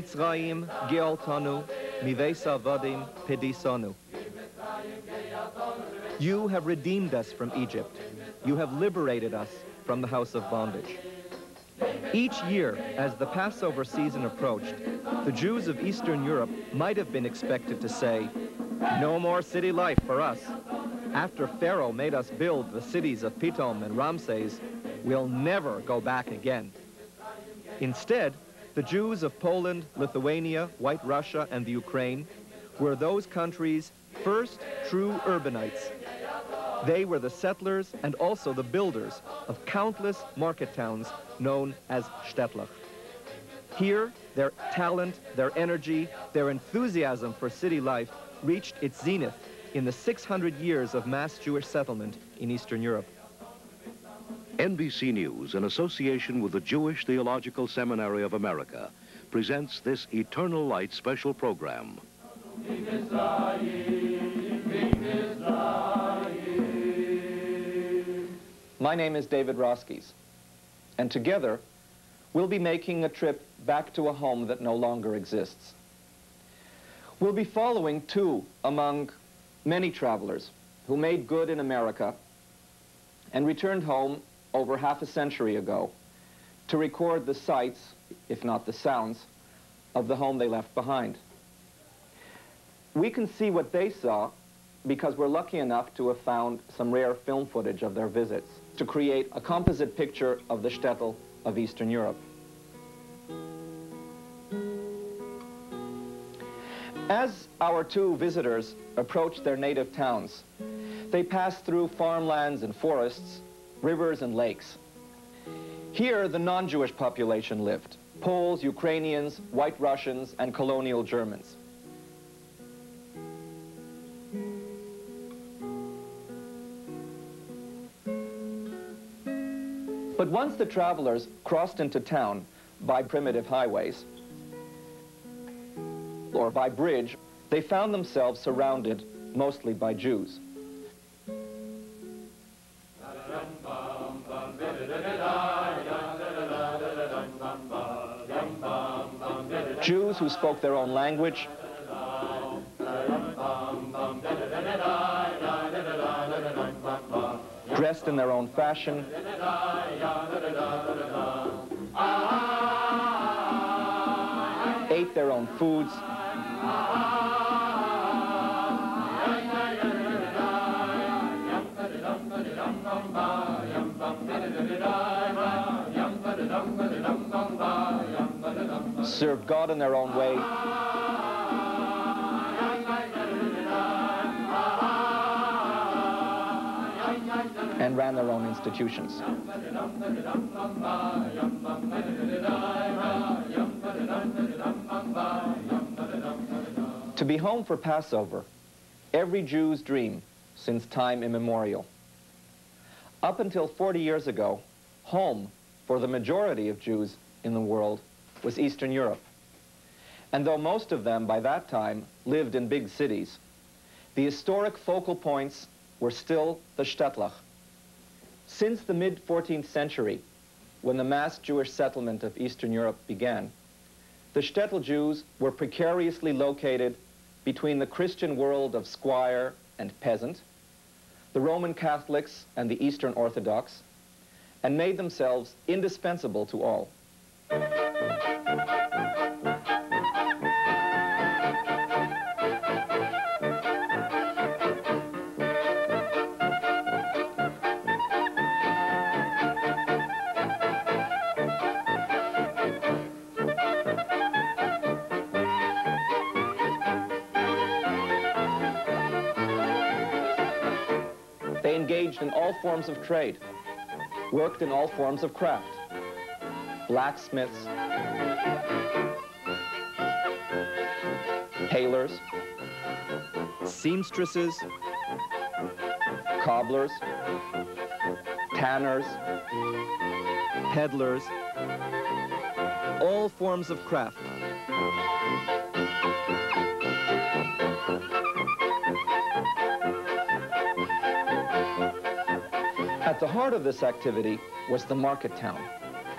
Mitzrayim geoltanu, mives avadim pedisanu. You have redeemed us from Egypt. You have liberated us from the house of bondage. Each year, as the Passover season approached, the Jews of Eastern Europe might have been expected to say, no more city life for us. After Pharaoh made us build the cities of Pitom and Ramses, we'll never go back again. Instead, the Jews of Poland, Lithuania, White Russia, and the Ukraine were those countries' first true urbanites. They were the settlers and also the builders of countless market towns known as Shtetlach. Here, their talent, their energy, their enthusiasm for city life reached its zenith in the 600 years of mass Jewish settlement in Eastern Europe. NBC News, in association with the Jewish Theological Seminary of America, presents this Eternal Light special program. My name is David Roskies, and together we'll be making a trip back to a home that no longer exists. We'll be following two among many travelers who made good in America and returned home over half a century ago to record the sights, if not the sounds, of the home they left behind. We can see what they saw because we're lucky enough to have found some rare film footage of their visits to create a composite picture of the shtetl of Eastern Europe. As our two visitors approached their native towns, they passed through farmlands and forests, rivers and lakes. Here, the non-Jewish population lived, Poles, Ukrainians, White Russians, and colonial Germans. But once the travelers crossed into town by primitive highways, or by bridge, they found themselves surrounded mostly by Jews. Jews who spoke their own language, dressed in their own fashion, ate their own foods, served God in their own way. and ran their own institutions. Be home for Passover, every Jew's dream since time immemorial. Up until 40 years ago, home for the majority of Jews in the world was Eastern Europe. And though most of them by that time lived in big cities, the historic focal points were still the Shtetlach. Since the mid-14th century, when the mass Jewish settlement of Eastern Europe began, the Shtetl Jews were precariously located between the Christian world of squire and peasant, the Roman Catholics and the Eastern Orthodox, and made themselves indispensable to all. Engaged in all forms of trade, worked in all forms of craft, blacksmiths, tailors, seamstresses, cobblers, tanners, peddlers, all forms of craft. At the heart of this activity was the market town,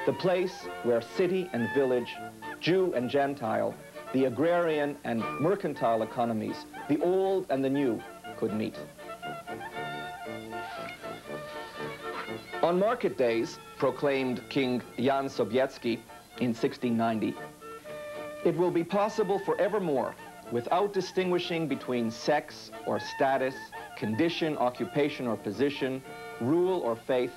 the place where city and village Jew and Gentile, the agrarian and mercantile economies, the old and the new, could meet. On market days, proclaimed King Jan Sobieski in 1690, it will be possible forevermore, without distinguishing between sex or status, condition, occupation or position, rule or faith,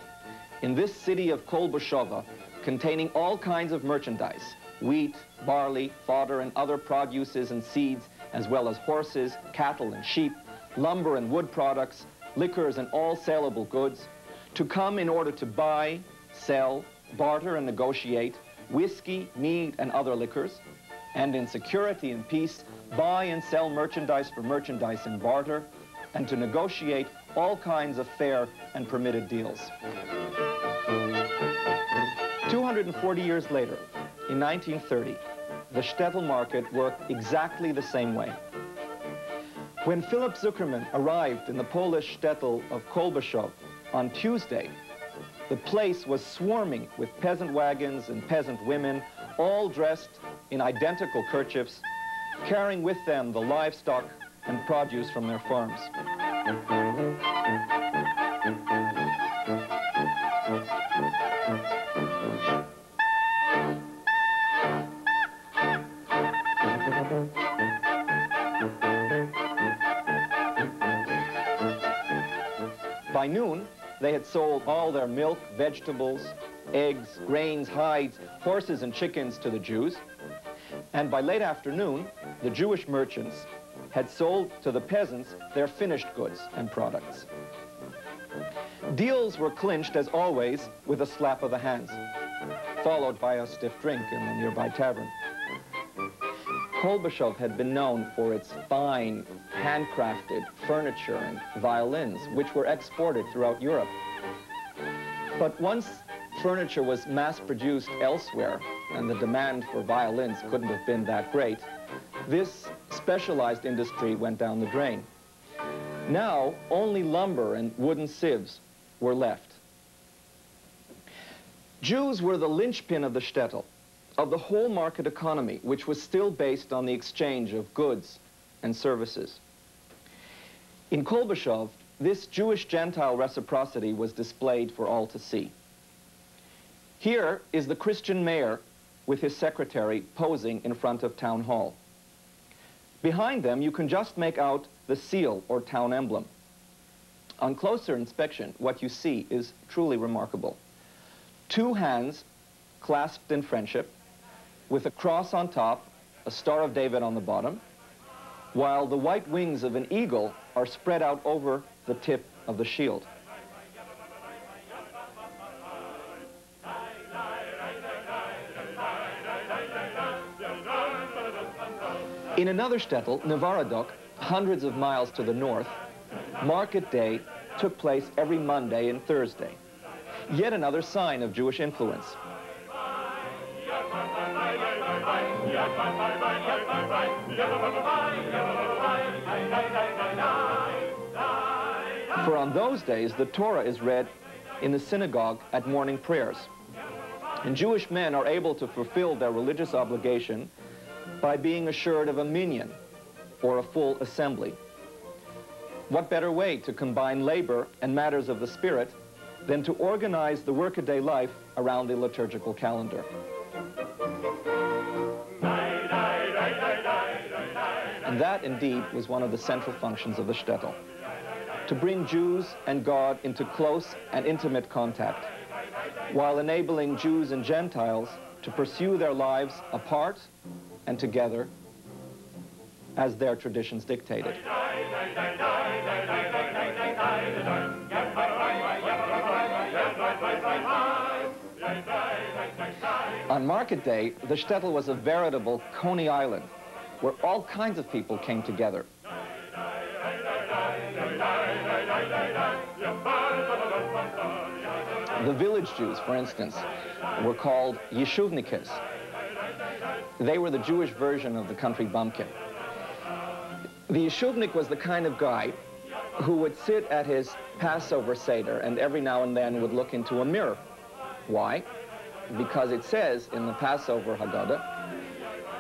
in this city of Kolbashova, containing all kinds of merchandise, wheat, barley, fodder, and other produces and seeds, as well as horses, cattle, and sheep, lumber and wood products, liquors, and all saleable goods, to come in order to buy, sell, barter, and negotiate whiskey, mead, and other liquors, and in security and peace, buy and sell merchandise for merchandise and barter, and to negotiate all kinds of fair and permitted deals. 240 years later, in 1930, the shtetl market worked exactly the same way. When Philip Zuckerman arrived in the Polish shtetl of Kolbashov on Tuesday, the place was swarming with peasant wagons and peasant women, all dressed in identical kerchiefs, carrying with them the livestock and produce from their farms. By noon, they had sold all their milk, vegetables, eggs, grains, hides, horses, and chickens to the Jews. And by late afternoon, the Jewish merchants had sold to the peasants their finished goods and products. Deals were clinched, as always, with a slap of the hands, followed by a stiff drink in the nearby tavern. Kolbashov had been known for its fine, handcrafted furniture and violins, which were exported throughout Europe. But once furniture was mass-produced elsewhere, and the demand for violins couldn't have been that great, this specialized industry went down the drain. Now, only lumber and wooden sieves were left. Jews were the linchpin of the shtetl of the whole market economy, which was still based on the exchange of goods and services. In Kolbashov, this Jewish-Gentile reciprocity was displayed for all to see. Here is the Christian mayor with his secretary posing in front of town hall. Behind them, you can just make out the seal or town emblem. On closer inspection, what you see is truly remarkable. Two hands clasped in friendship, with a cross on top, a Star of David on the bottom, while the white wings of an eagle are spread out over the tip of the shield. In another shtetl, Nevarodok, hundreds of miles to the north, market day took place every Monday and Thursday. Yet another sign of Jewish influence. For on those days, the Torah is read in the synagogue at morning prayers. And Jewish men are able to fulfill their religious obligation by being assured of a minyan, or a full assembly. What better way to combine labor and matters of the spirit than to organize the workaday life around the liturgical calendar? And that, indeed, was one of the central functions of the shtetl, to bring Jews and God into close and intimate contact, while enabling Jews and Gentiles to pursue their lives apart and together as their traditions dictated. On market day, the shtetl was a veritable Coney Island, where all kinds of people came together. The village Jews, for instance, were called Yeshuvnikas. They were the Jewish version of the country bumpkin. The Yeshuvnik was the kind of guy who would sit at his Passover Seder and every now and then would look into a mirror. Why? Because it says in the Passover Haggadah,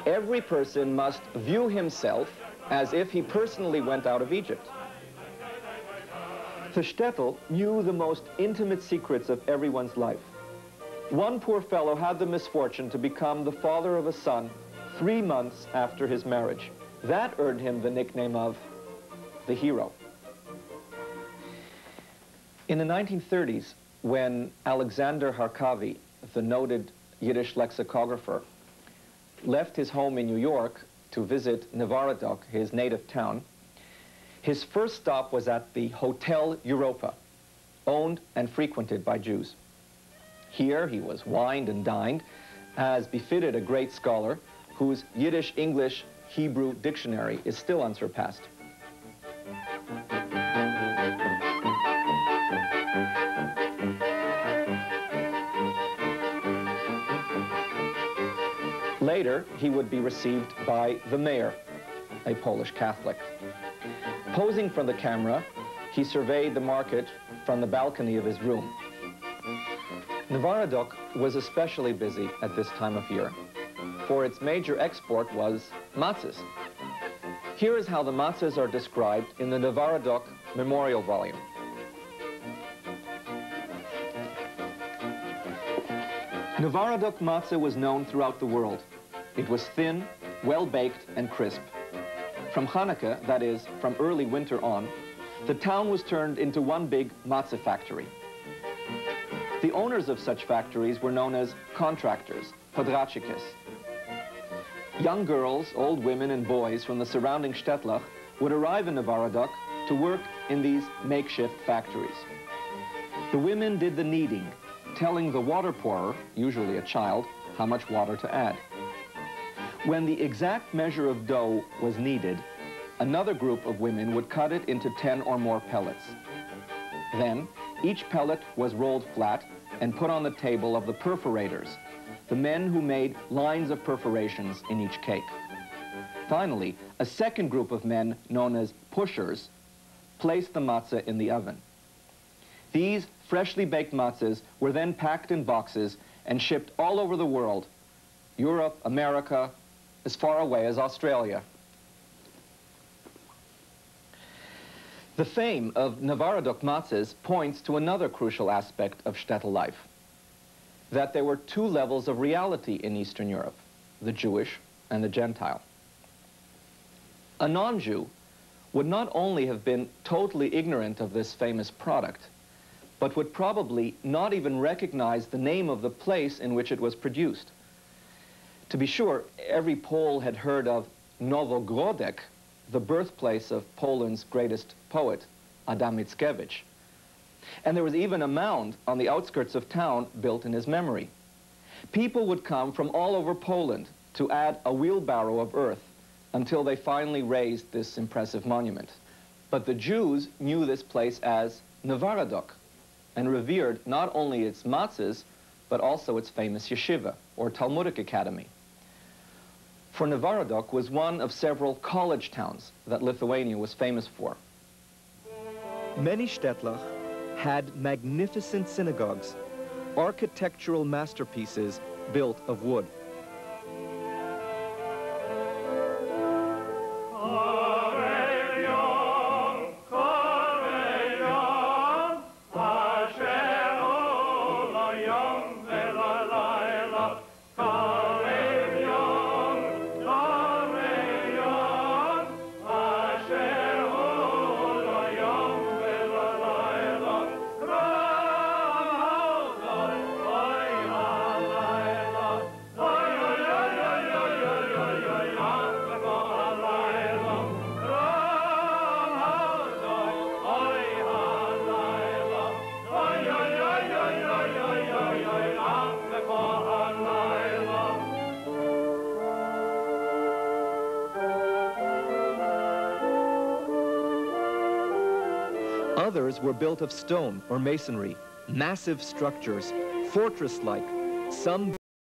Every person must view himself as if he personally went out of Egypt. The shtetl knew the most intimate secrets of everyone's life. One poor fellow had the misfortune to become the father of a son three months after his marriage. That earned him the nickname of the hero. In the 1930s, when Alexander Harkavy, the noted Yiddish lexicographer, left his home in New York to visit Novorotok, his native town, his first stop was at the Hotel Europa, owned and frequented by Jews. Here he was wined and dined, as befitted a great scholar whose Yiddish, English, Hebrew dictionary is still unsurpassed. Later, he would be received by the mayor, a Polish Catholic. Posing for the camera, he surveyed the market from the balcony of his room. Novorotok was especially busy at this time of year, for its major export was matzahs. Here is how the matzahs are described in the Novorotok Memorial Volume. Novorotok matzah was known throughout the world. It was thin, well-baked, and crisp. From Hanukkah, that is, from early winter on, the town was turned into one big matzah factory. The owners of such factories were known as contractors, podratchikis. Young girls, old women, and boys from the surrounding Shtetlach would arrive in Novorotok to work in these makeshift factories. The women did the kneading, telling the water pourer, usually a child, how much water to add. When the exact measure of dough was needed, another group of women would cut it into 10 or more pellets. Then, each pellet was rolled flat and put on the table of the perforators, the men who made lines of perforations in each cake. Finally, a second group of men, known as pushers, placed the matzah in the oven. These freshly baked matzahs were then packed in boxes and shipped all over the world, Europe, America, as far away as Australia. The fame of Novorotok matzahs points to another crucial aspect of shtetl life, that there were two levels of reality in Eastern Europe, the Jewish and the Gentile. A non-Jew would not only have been totally ignorant of this famous product, but would probably not even recognize the name of the place in which it was produced. To be sure, every Pole had heard of Nowogródek, the birthplace of Poland's greatest poet, Adam Mickiewicz. And there was even a mound on the outskirts of town built in his memory. People would come from all over Poland to add a wheelbarrow of earth until they finally raised this impressive monument. But the Jews knew this place as Novorotok and revered not only its matzahs, but also its famous yeshiva, or Talmudic academy. For Novorotok was one of several college towns that Lithuania was famous for. Many shtetl had magnificent synagogues, architectural masterpieces built of wood. Others were built of stone or masonry, massive structures, fortress-like, some